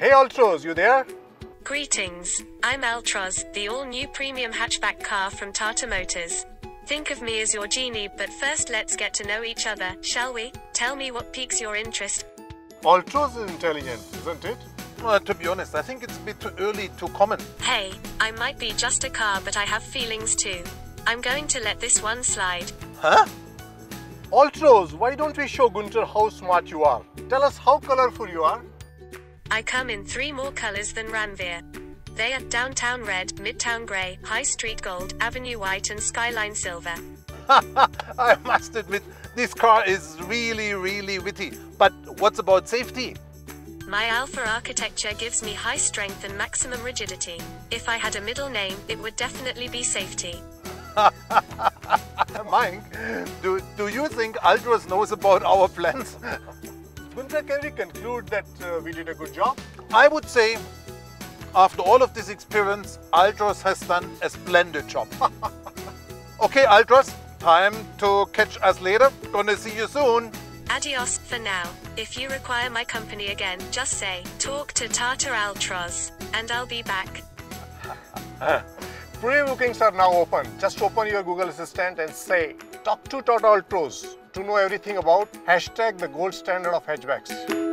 Hey Altroz, you there? Greetings, I'm Altroz, the all-new premium hatchback car from Tata Motors. Think of me as your genie, but first let's get to know each other, shall we? Tell me what piques your interest. Altroz is intelligent, isn't it? Uh, to be honest, I think it's a bit too early to comment. Hey, I might be just a car, but I have feelings too. I'm going to let this one slide. Huh? Altroz, why don't we show Guenter how smart you are? Tell us how colorful you are. I come in three more colors than Ranveer. They are Downtown Red, Midtown Grey, High Street Gold, Avenue White, and Skyline Silver. I must admit, this car is really, really witty. But what's about safety? My ALFA architecture gives me high strength and maximum rigidity. If I had a middle name, it would definitely be safety. Mike, do, do you think Altroz knows about our plans? Guenter, can we conclude that uh, we did a good job? I would say, after all of this experience, Altroz has done a splendid job. okay, Altroz, time to catch us later. Gonna see you soon. Adios for now. If you require my company again, just say, talk to Tata Altroz, and I'll be back. Pre-bookings are now open. Just open your Google Assistant and say, talk to Tata Altroz to know everything about hashtag the gold standard of hatchbacks.